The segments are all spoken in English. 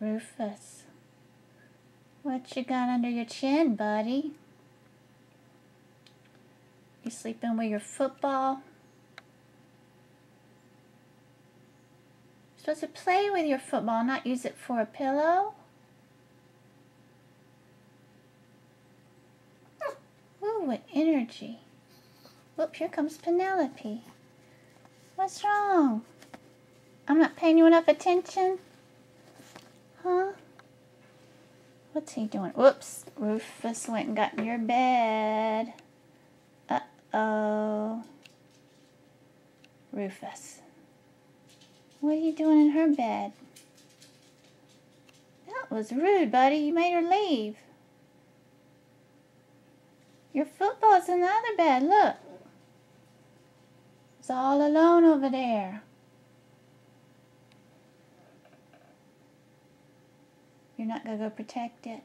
Rufus. What you got under your chin, buddy? You sleeping with your football? You're supposed to play with your football, not use it for a pillow. Ooh, what energy. Whoop, here comes Penelope. What's wrong? I'm not paying you enough attention? Huh? What's he doing? Whoops. Rufus went and got in your bed. Uh-oh. Rufus. What are you doing in her bed? That was rude, buddy. You made her leave. Your football's in the other bed. Look. It's all alone over there. You're not going to go protect it.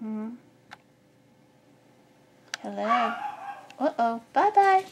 Hmm. Hello. Uh-oh. Bye-bye.